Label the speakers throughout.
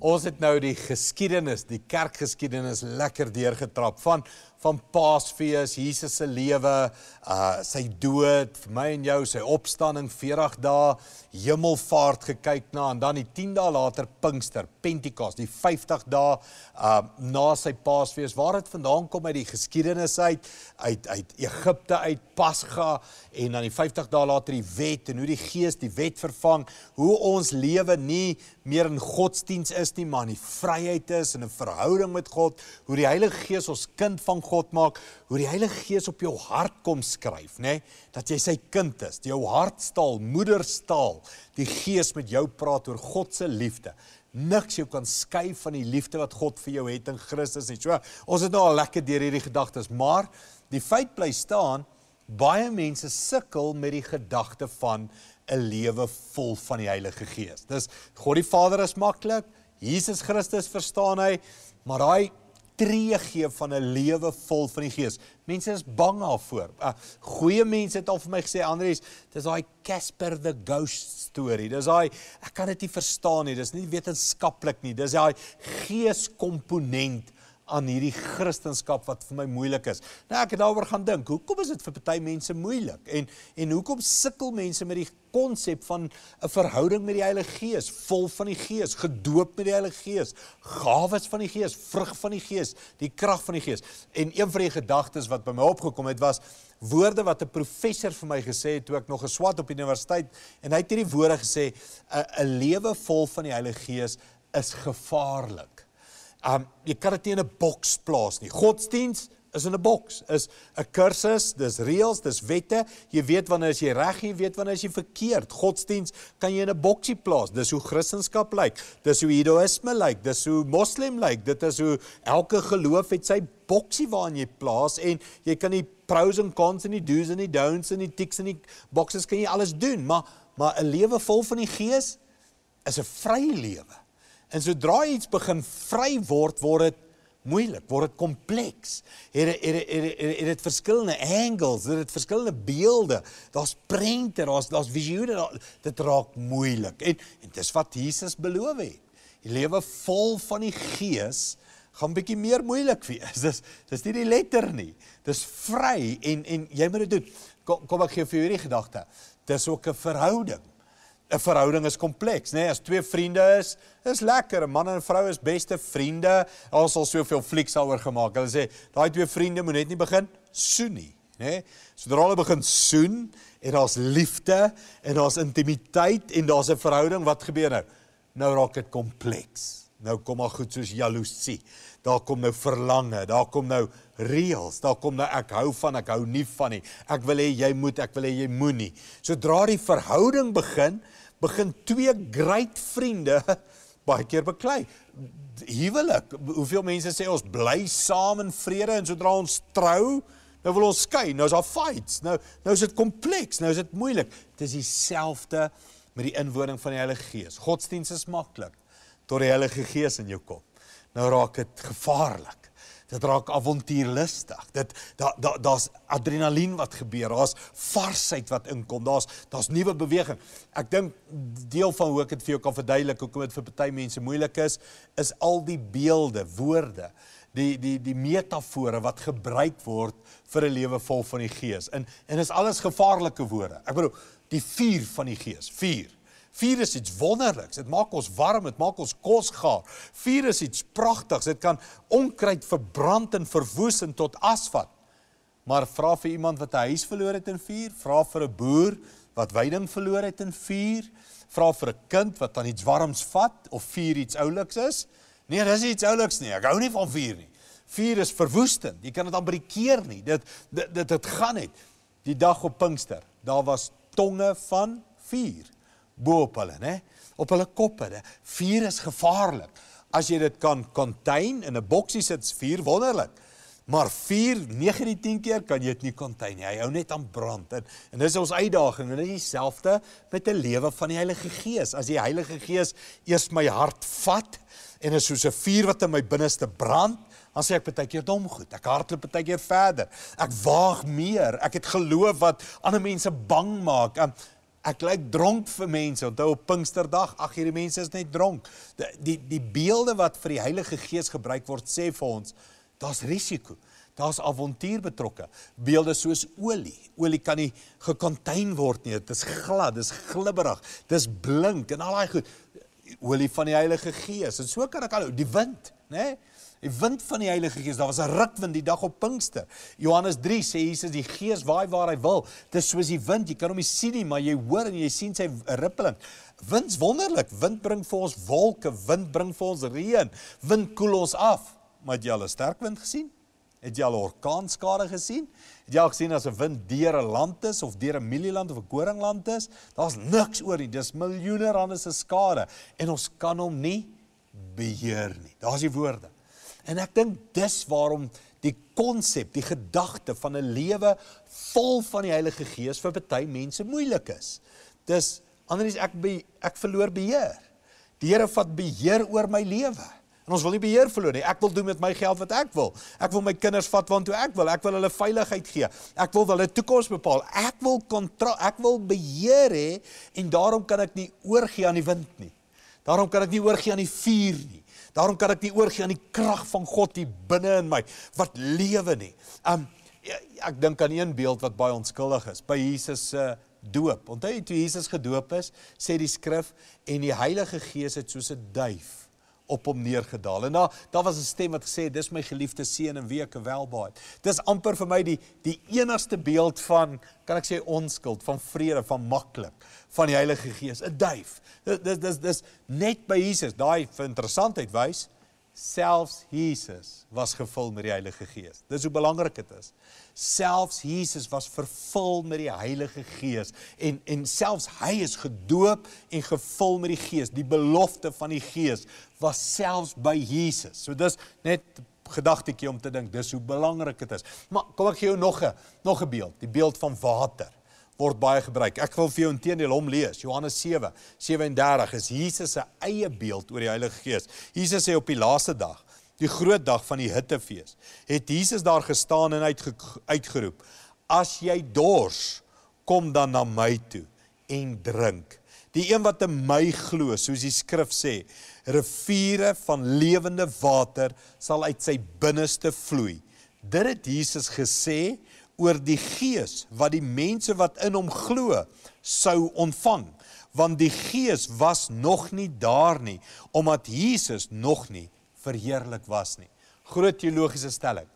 Speaker 1: Ons het nou die geskiedenis, die kerkgeskiedenis lekker deurgetrap van van Paasfees, Jesus se lewe, uh sy dood, vir my en jou sy opstanding 40 dae, hemelvaart gekyk na en dan die 10 dae later Pinkster, Pentekos, die 50 dae uh na sy Paasfees. Waar dit vandaan kom uit die geskiedenis uit, uit uit Egipte uit Pasga en dan die 50 dae later die wet en hoe die Gees die wet vervang, hoe ons lewe nie meer in godsdiens is nie, maar in die vryheid is en 'n verhouding met God, hoe die Heilige Gees ons kind van God maak, hoe die Heilige Gees op jou hart kom skryf, nê? Dat jy sy kind is, jou hartstaal, moederstaal, die Gees met jou praat oor God se liefde. Niks jou kan skei van die liefde wat God vir jou het in Christus nie. So, ons het nou al lekker deur hierdie gedagtes, maar die feit bly staan, baie mense sukkel met die gedagte van 'n lewe vol van die Heilige Gees. Dis God die Vader is maklik, Jesus Christus verstaan hy, maar daai tree gee van 'n lewe vol van die Gees. Mense is bang daarvoor. Uh, goeie mense het al vir my gesê Andries, dis daai Casper the Ghost storie. Dis daai ek kan dit nie verstaan nie. Dis nie wetenskaplik nie. Dis daai geeskomponent aan hierdie Christendom wat vir my moeilik is. Nou ek het daaroor gaan dink, hoekom is dit vir party mense moeilik? En en hoekom sukkel mense met die konsep van 'n verhouding met die Heilige Gees, vol van die Gees, gedoop met die Heilige Gees, gawes van die Gees, vrug van die Gees, die krag van die Gees. En een van die gedagtes wat by my opgekom het was woorde wat 'n professor vir my gesê het toe ek nog geswat op universiteit en hy het hierdie woorde gesê 'n lewe vol van die Heilige Gees is gevaarlik. Um jy kan dit nie in 'n boks plaas nie. Godsdiens is in 'n boks. Is 'n kursus, dis reëls, dis wette. Jy weet wanneer as jy reg, jy weet wanneer as jy verkeerd. Godsdiens kan jy in 'n boksie plaas. Dis hoe Christendom lyk. Dis hoe Hindoeïsme lyk. Dis hoe Moslem lyk. Dit is hoe elke geloof het sy boksie waarin jy plaas en jy kan die pros en cons en die do's en die don'ts en die ticks en die boxes kan jy alles doen, maar maar 'n lewe vol van die Gees is 'n vrye lewe. En sodra iets begin vry word, word dit moeilik, word dit kompleks. Het het het het dit verskillende angles, het dit verskillende beelde. Daar's prente, daar's daar's visioene, daar, dit raak moeilik. En en dis wat Jesus beloof het. Die lewe vol van die Gees gaan bietjie meer moeilik wees. Dis dis nie die letter nie. Dis vry en en jy moet dit doen. Kom, kom ek gee vir jou hierdie gedagte. Dis ook 'n verhouding. 'n verhouding is kompleks, né? Nee? As twee vriende is, is lekker. 'n Man en 'n vrou is beste vriende. Al soveel flieks daaroor gemaak. Hulle sê daai twee vriende moet net nie begin soen nie, né? Nee? Sodra hulle begin soen en daar's liefde en daar's intimiteit en daar's 'n verhouding, wat gebeur nou? Nou raak dit kompleks. Nou kom maar goed soos jaloesie. Daar kom nou verlange, daar kom nou reëls, daar kom nou ek hou van, ek hou nie van nie. Ek wil hê jy moet, ek wil hê jy moenie. Sodra die verhouding begin, begin twee great vriende baie keer beklei. Huwelik, hoeveel mense sê ons bly saam in vrede en sodra ons trou, nou wil ons skei. Nou is daar fights. Nou nou is dit kompleks, nou is dit moeilik. Dit is dieselfde met die inwoning van die Heilige Gees. Godsdienst is maklik tot die Heilige Gees in jou kom. Nou raak dit gevaarlik. Dit raak avontuurlustig. Dit daar daar daar's adrenalien wat gebeur. Daar's varsheid wat inkom. Daar's daar's nuwe beweging. Ek dink deel van hoe ek dit vir jou kan verduidelik hoekom dit vir party mense moeilik is, is al die beelde, woorde, die die die metafore wat gebruik word vir 'n lewe vol van die Gees. En en is alles gevaarlike woorde. Ek bedoel, die vuur van die Gees, vuur. Vuur is iets wonderliks. Dit maak ons warm, dit maak ons kos gaar. Vuur is iets pragtigs. Dit kan onkruid verbrand en verwoes en tot as vat. Maar vra vir iemand wat 'n huis verloor het in vuur, vra vir 'n boer wat weiding verloor het in vuur, vra vir 'n kind wat aan iets warms vat of vuur iets ouliks is. Nee, dis iets ouliks nie. Ek hou nie van vuur nie. Vuur is verwoestend. Jy kan dit aan brikeer nie. Dit dit dit, dit gaan net. Die dag op Pinkster, daar was tonge van vuur bo op hulle, né? Op hulle koppe, né? Vuur is gevaarlik. As jy dit kan contain in 'n boksie sit, vuur wonderlik. Maar vuur 9 uit 10 keer kan jy dit nie contain nie. Hy hou net aan brand. En, en dis ons uitdaging en dit is dieselfde met 'n lewe van die Heilige Gees. As die Heilige Gees eers my hart vat en is soos 'n vuur wat in my binneste brand, dan sê ek baie keer dom goed. Ek hardloop baie keer verder. Ek waag meer. Ek het geloof wat ander mense bang maak. Um, Ek lyk dronk vir mense. Onthou op Pinksterdag, ag hierdie mense is net dronk. Die die, die beelde wat vir die Heilige Gees gebruik word sê vir ons, daar's risiko. Daar's avontuur betrokke. Beelde soos olie. Olie kan nie gekontein word nie. Dit is glad, dit is glibberig, dit is blink en al daai goed. Olie van die Heilige Gees. En so kan ek al die wind, né? Nee? Die wind van die Heilige Gees. Daar was 'n rukwind die dag op Pinkster. Johannes 3 sê Jesus die Gees waai waar hy wil. Dit is soos die wind. Jy kan hom nie sien nie, maar jy hoor en jy sien sy rippeling. Wind's wonderlik. Wind bring vir ons wolke, wind bring vir ons reën. Wind koel ons af. Maar het jy al 'n sterk wind gesien? Het jy al orkaanskade gesien? Het jy al gesien as 'n wind deur 'n land is of deur 'n mielieland of 'n koringland is? Daar's niks oor nie. Dis miljoene rande se skade en ons kan hom nie beheer nie. Daar's die woorde. En ek dink dis waarom die konsep, die gedagte van 'n lewe vol van die Heilige Gees vir baie mense moeilik is. Dis anders ek be, ek verloor beheer. Die Here vat beheer oor my lewe. En ons wil nie beheer verloor nie. Ek wil doen met my geld wat ek wil. Ek wil my kinders vat waartoe ek wil. Ek wil hulle veiligheid gee. Ek wil hulle toekoms bepaal. Ek wil kontrol, ek wil beheer hê en daarom kan ek nie oorgie aan die wind nie. Daarom kan ek nie oorgie aan die vuur nie. Daarom kan ek nie oorgie aan die krag van God hier binne in my wat lewe nie. Um ek dink aan een beeld wat baie onskuldig is by Jesus se uh, doop. Onthou jy toe Jesus gedoop is, sê die skrif en die Heilige Gees het soos 'n duif op hom neergedaal. En daar daar was 'n stem wat gesê dis my geliefde seun en wie ek welbaai. Dis amper vir my die die enigste beeld van kan ek sê onskuld, van vrede, van maklik, van die Heilige Gees, 'n duif. Dis dis dis net by Jesus. Daai interessantheid wys selfs Jesus was gevul met die Heilige Gees. Dis hoe belangrik dit is. Selfs Jesus was vervul met die Heilige Gees en en selfs hy is gedoop en gevul met die Gees. Die belofte van die Gees was selfs by Jesus. So dis net gedagtetjie om te dink dis hoe belangrik dit is. Maar kom ek gee jou nog 'n nog 'n beeld, die beeld van water word baie gebruik. Ek wil vir jou intedeel hom lees. Johannes 7, 37 is Jesus se eie beeld oor die Heilige Gees. Jesus sê op die laaste dag, die groot dag van die hittefees, het Jesus daar gestaan en uitge, uitgeroep: "As jy dors, kom dan na my toe en drink. Die een wat in my glo, soos die skrif sê, riviere van lewende water sal uit sy binneste vloei." Dit het Jesus gesê oor die gees wat die mense wat in hom glo sou ontvang. Want die gees was nog nie daar nie omdat Jesus nog nie verheerlik was nie. Groot teologiese stelling.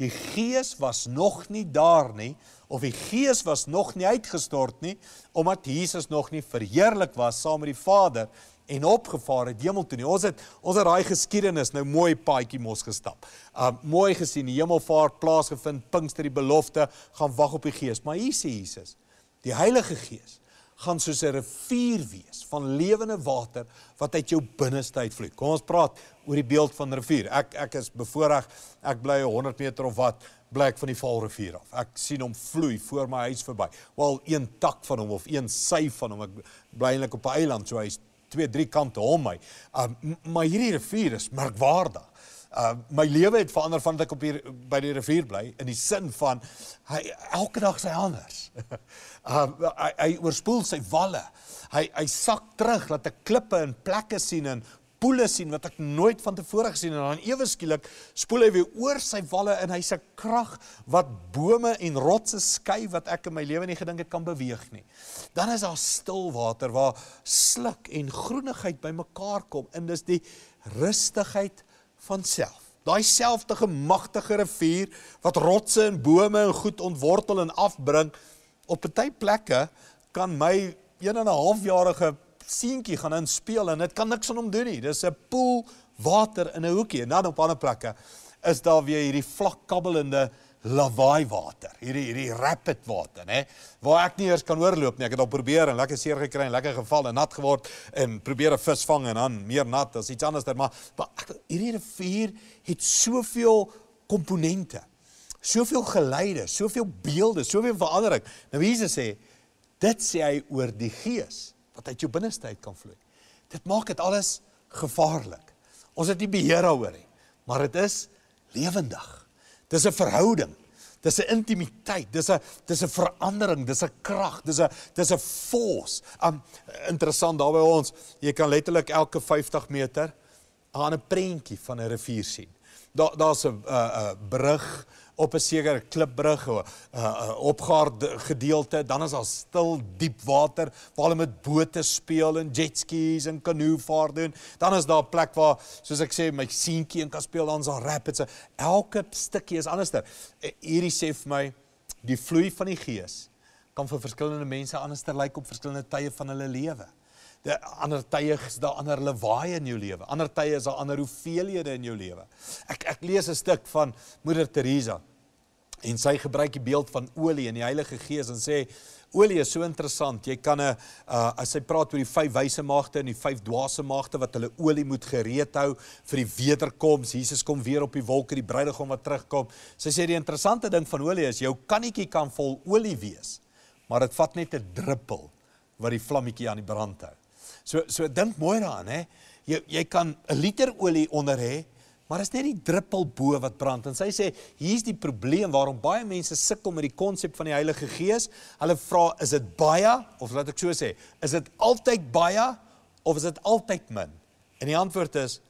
Speaker 1: Die gees was nog nie daar nie of die gees was nog nie uitgestort nie omdat Jesus nog nie verheerlik was saam met die Vader en opgevaar het hemel toe nie. Ons het ons het daai geskiedenis nou mooi paadjie mos gestap. Uh mooi gesien die hemelvaart plaasgevind, Pinkster die belofte, gaan wag op die Gees. Maar hier sê Jesus, die Heilige Gees gaan soos 'n rivier wees van lewende water wat uit jou binneste uitvloei. Kom ons praat oor die beeld van rivier. Ek ek is bevoorreg, ek bly 100 meter of wat bly ek van die Vaalrivier af. Ek sien hom vloei voor my huis verby. Wel een tak van hom of een sy van hom. Ek bly eintlik op 'n eiland, so hy's twee drie kante om my. Um maar hierdie rivier is merkwaardig. Uh my lewe het verander vandat ek op hier by die rivier bly in die sin van hy elke dag sy anders. um hy, hy oorspoel sy walle. Hy hy sak terug dat ek klippe en plekke sien en poele sien wat ek nooit van tevore gesien en dan ewe skielik spoel hy weer oor sy walle en hy's 'n krag wat bome en rotse skei wat ek in my lewe nie gedink het kan beweeg nie. Dan is daar stil water waar sluk en groenigheid bymekaar kom en dis die rustigheid van self. Daai selfde magtige rivier wat rotse en bome en goed ontwortel en afbring op 'n tyd plekke kan my 1 en 'n half jarige seentjie gaan in speel en dit kan niks aan hom doen nie. Dis 'n poel water in 'n hoekie en dan op ander plekke is daar weer hierdie vlak kabbelende lawaai water. Hierdie hierdie rapid water, hè, waar ek nie eers kan oorloop nie. Ek het al probeer en lekker seer gekry en lekker geval en nat geword en probeer 'n vis vang en dan meer nat as iets anders, maar maar hierdie rivier het soveel komponente. Soveel geleide, soveel beelde, soveel verandering. Nou Jesus sê dit sê hy oor die gees wat uit jou binneste uit kan vloei. Dit maak dit alles gevaarlik. Ons het nie beheer daaroor nie, maar dit is lewendig. Dis 'n verhouding. Dis 'n intimiteit, dis 'n dis 'n verandering, dis 'n krag, dis 'n dis 'n force. Um interessant daar by ons, jy kan letterlik elke 50 meter aan 'n prentjie van 'n rivier sien. Daar daar's 'n 'n brug op 'n sekere klipbrug of 'n uh, uh, opgaard gedeelte, dan is daar stil diep water waar hulle met bote speel en jet skis en kanoe vaar doen. Dan is daar 'n plek waar soos ek sê my seentjie en kan speel dan's daar rapids. Elke stukkie is anderster. Eh, hierdie sê vir my die vloei van die gees kan vir verskillende mense anderster lyk op verskillende tye van hulle lewe. Die ander tye is daar ander lawaai in jou lewe. Ander tye is daar ander hoeveelhede in jou lewe. Ek ek lees 'n stuk van Moeder Teresa en sy gebruik die beeld van olie en die Heilige Gees en sê olie is so interessant. Jy kan 'n uh, as sy praat oor die vyf wyse maagde en die vyf dwaase maagde wat hulle olie moet gereed hou vir die wederkoms. Jesus kom weer op die wolke, die bruidegom wat terugkom. Sy sê die interessante ding van olie is jou kannetjie kan vol olie wees, maar dit vat net 'n druppel wat die vlammetjie aan die brand hou. So so dink mooi daaraan, hè. Jy jy kan 'n liter olie onder hê, maar is net die druppel bo wat brand. En sy sê, hier's die probleem waarom baie mense sukkel met die konsep van die Heilige Gees. Hulle vra, is dit baie of laat ek so sê, is dit altyd baie of is dit altyd min? En die antwoord is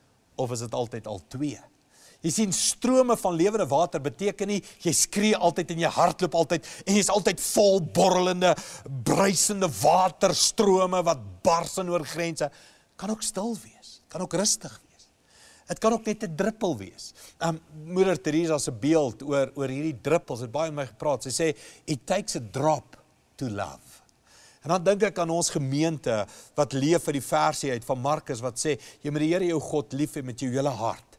Speaker 1: of is dit altyd al twee? Jy sien strome van lewende water beteken nie jy skree altyd en jy hardloop altyd en jy's altyd vol borrelende, bruisende waterstrome wat bars en oor grense. Kan ook stil wees, kan ook rustig wees. Dit kan ook net 'n druppel wees. Um Moeder Teresa se beeld oor oor hierdie druppels het baie met my gepraat. Sy sê it takes a drop to love. En dan dink ek aan ons gemeente wat leef vir die versie uit van Markus wat sê jy moet die Here jou God lief hê met jou hele hart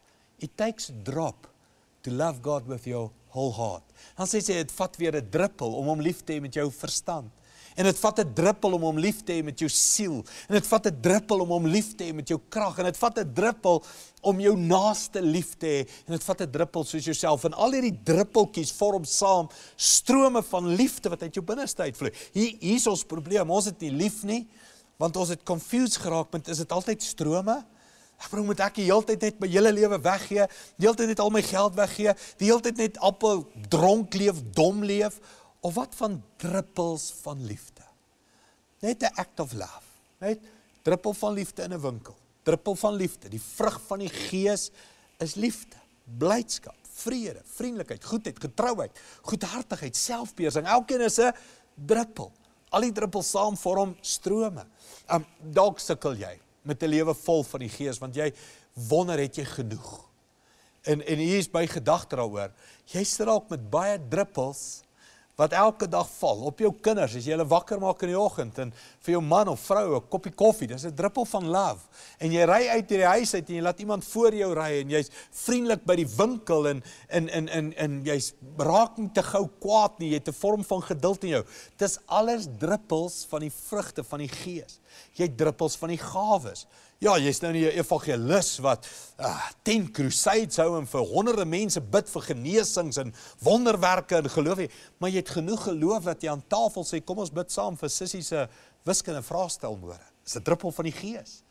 Speaker 1: It takes a drop to love God with your whole heart. Dan sê sy dit vat weer 'n druppel om hom lief te hê met jou verstand. En dit vat 'n druppel om hom lief te hê met jou siel. En dit vat 'n druppel om hom lief te hê met jou krag. En dit vat 'n druppel om jou naaste lief te hê. En dit vat 'n druppel soos jouself. En al hierdie druppeltjies vorm saam strome van liefde wat uit jou binneste uitvloei. Hier hier is ons probleem. Ons het nie lief nie want ons het confused geraak met is dit altyd strome? Ek vra moet ek die hele tyd net my hele lewe weggee, die hele tyd net al my geld weggee, die hele tyd net appel dronk leef, dom leef of wat van druppels van liefde? Net 'n act of love. Net druppel van liefde in 'n winkel. Druppel van liefde. Die vrug van die gees is liefde, blydskap, vrede, vriendelikheid, goedheid, getrouheid, goedhartigheid, selfbeheersing. Elkeen is 'n druppel. Al die druppels saam vorm strome. Um dalk sukkel jy met 'n lewe vol van die Gees want jy wonder het jy genoeg. En en hier is by gedagte daaroor. Jy sit dalk met baie druppels wat elke dag val op jou kinders as jy hulle wakker maak in die oggend en vir jou man of vrou 'n koppie koffie, dis 'n druppel van love. En jy ry uit hierdie huis uit en jy laat iemand voor jou ry en jy's vriendelik by die winkel en in in in en jy's raak nie te gou kwaad nie, jy het 'n vorm van geduld in jou. Dis alles druppels van die vrugte van die Gees. Jy druppels van die gawes. Ja, jy's nou nie 'n evangelis wat uh, 10 crusades hou en vir honderde mense bid vir genesings en wonderwerke en geloof nie, maar jy het genoeg geloof dat jy aan tafel sê kom ons bid saam vir sissie se wiskunde vraestel môre. Dis 'n druppel van die Gees.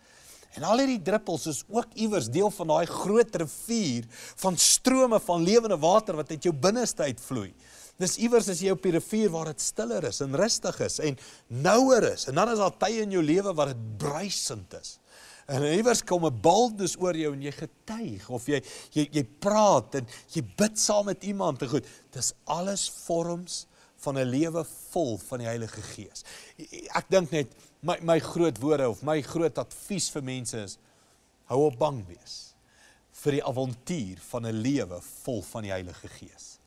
Speaker 1: En al hierdie druppels is ook iewers deel van daai groot rivier van strome van lewende water wat uit jou binneste uitvloei. Dis iewers as jy op die rivier waar dit stiller is en rustig is en nouer is. En dan is daar tye in jou lewe waar dit bruisend is. En iewers kom 'n boldness oor jou en jy getuig of jy jy jy praat en jy bid saam met iemand en goed. Dis alles vorms van 'n lewe vol van die Heilige Gees. Ek dink net my my groot woorde of my groot advies vir mense is hou op bang wees vir die avontuur van 'n lewe vol van die Heilige Gees.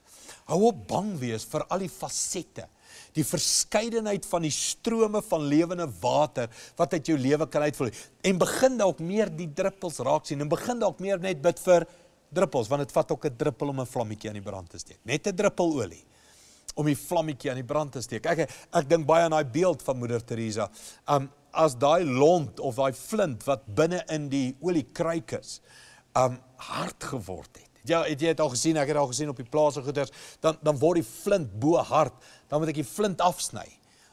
Speaker 1: Hou op bang wees vir al die fasette die verskeidenheid van die strome van lewende water wat uit jou lewe kan uitvloei. En begin dalk meer die druppels raak sien en begin dalk meer net bid vir druppels want dit vat ook 'n druppel om 'n vlammetjie aan die brand te steek. Net 'n druppel olie om die vlammetjie aan die brand te steek. Ek ek dink baie aan daai beeld van moeder Teresa. Um as daai lont of daai flint wat binne in die oliekruik is um hard geword het. Ja, het jy dit al gesien? Ek het al gesien op die plaas en goeders. Dan dan word die flint bo hard dan moet ek die flint afsny.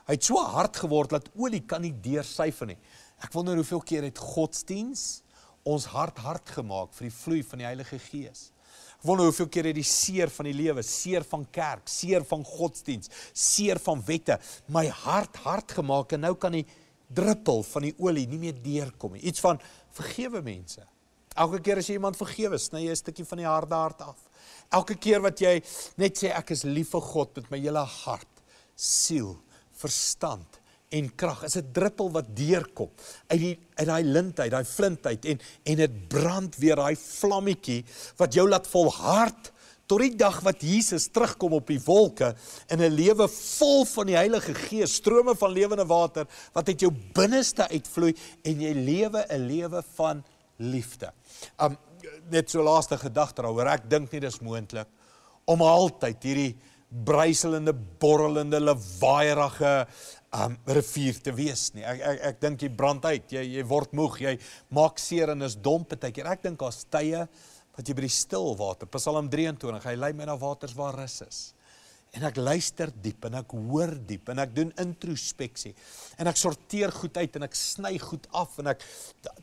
Speaker 1: Hy het so hard geword dat olie kan nie deursyfer nie. Ek wonder hoeveel keer het godsdiens ons hart hard gemaak vir die vloei van die Heilige Gees. Ek wonder hoeveel keer het die seer van die lewe, seer van kerk, seer van godsdiens, seer van wette my hart hard gemaak en nou kan die druppel van die olie nie meer deurkom nie. Iets van vergewe mense. Elke keer as jy iemand vergewe, sny jy 'n stukkie van die harde hart af. Elke keer wat jy net sê ek is lief vir God met my hele hart, siel, verstand en krag, is 'n druppel wat deurkom uit die uit daai lint uit, daai flint uit en en dit brand weer daai vlammetjie wat jou laat volhard tot die dag wat Jesus terugkom op die wolke in 'n lewe vol van die Heilige Gees, strome van lewende water wat uit jou binneste uitvloei en jy lewe 'n lewe van liefde. Um net so laaste gedagte daaroor. Ek dink nie dis moontlik om altyd hierdie bruiselende, borrelende, lawaaierige um rivier te wees nie. Ek ek ek dink jy brand uit. Jy jy word moeg. Jy maak seer en is dom partykeer. Ek dink daar's tye wat jy by die stil water, Psalm 23, hy lei my na waters waar rus is. En ek luister diep en ek hoor diep en ek doen introspeksie. En ek sorteer goed uit en ek sny goed af en ek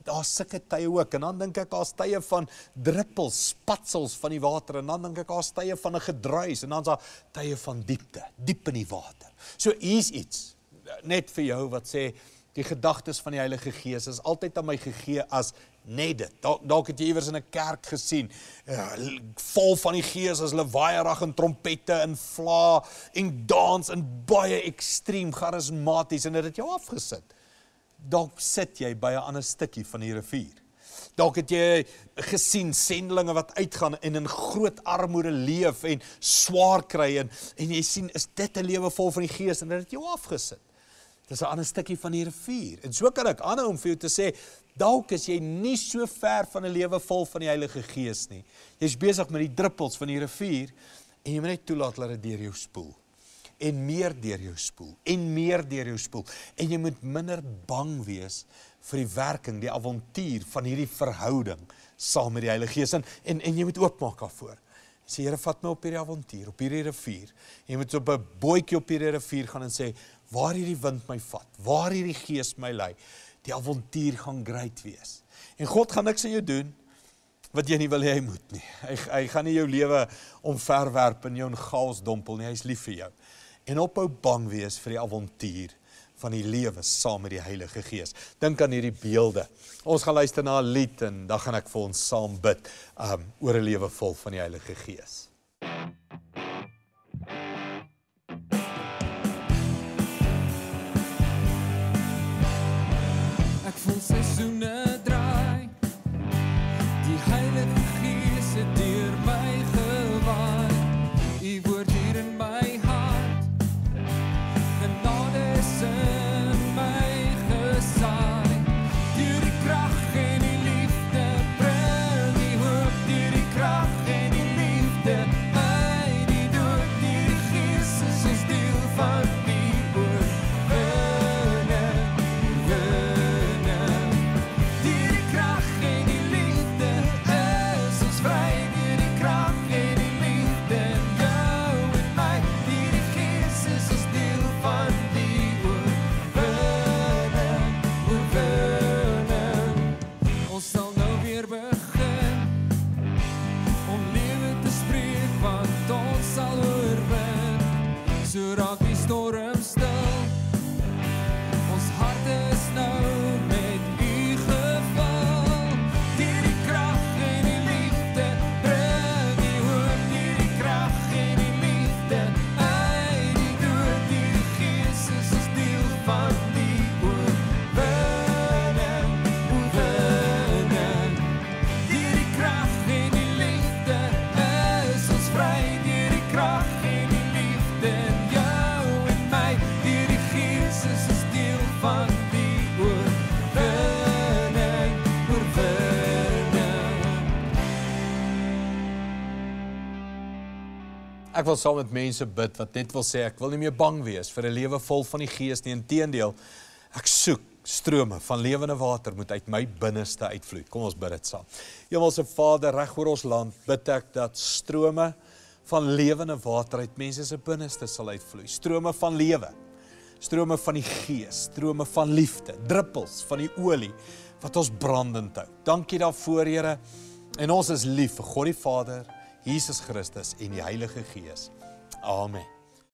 Speaker 1: daar's sulke tye ook en dan dink ek daar's tye van druppels, spatsels van die water en dan dink ek daar's tye van 'n gedruis en dan's daar tye van diepte, diep in die water. So hier's iets net vir jou wat sê die gedagtes van die Heilige Gees is altyd aan my gegee as net dit. Dalk dalk het jy iewers in 'n kerk gesien, ja, vol van die Gees as hulle waaierig en trompette en vla en dans en baie ekstreem charismaties en dit het jou afgesit. Dalk sit jy by 'n ander stukkie van die rivier. Dalk het jy gesien sendelinge wat uitgaan en in groot armoede leef en swaar kry en en jy sien is dit 'n lewe vol van die Gees en dit het jou afgesit. Dis 'n ander stukkie van die rivier. En so kan ek aanhou om vir jou te sê, dalk is jy nie so ver van 'n lewe vol van die Heilige Gees nie. Jy's besig met die druppels van die rivier en jy moet net toelaat dat dit deur jou spoel. En meer deur jou spoel en meer deur jou spoel. En jy moet minder bang wees vir die werking, die avontuur van hierdie verhouding saam met die Heilige Gees en en, en jy moet oopmaak daarvoor. Sê Here, vat my op hierdie avontuur, op hierdie rivier. Jy moet op 'n bootjie op hierdie rivier gaan en sê, waar hierdie wind my vat, waar hierdie gees my lei, die avontuur gaan great wees. En God gaan niks aan jou doen wat jy nie wil hê hy moet nie. Hy hy gaan nie jou lewe omverwerp en jou in chaos dompel nie. Hy's lief vir jou. En ophou bang wees vir die avontuur van die lewe saam met die Heilige Gees. Dink aan hierdie beelde. Ons gaan luister na 'n lied en dan gaan ek vir ons saam bid um oor 'n lewe vol van die Heilige Gees.
Speaker 2: Vol raak
Speaker 1: Ek wil saam met mense bid wat net wil sê ek wil nie meer bang wees vir 'n lewe vol van die Gees nie. Inteendeel, ek soek strome van lewende water moet uit my binneste uitvloei. Kom ons bid dit saam. Hemelse Vader, reg oor ons land, bid ek dat strome van lewende water uit mense se binneste sal uitvloei. Strome van lewe. Strome van die Gees, strome van liefde, druppels van die olie wat ons brandend hou. Dankie daarvoor, Here. En ons is lief vir God die Vader, Jesus Christus en die Heilige Gees. Amen.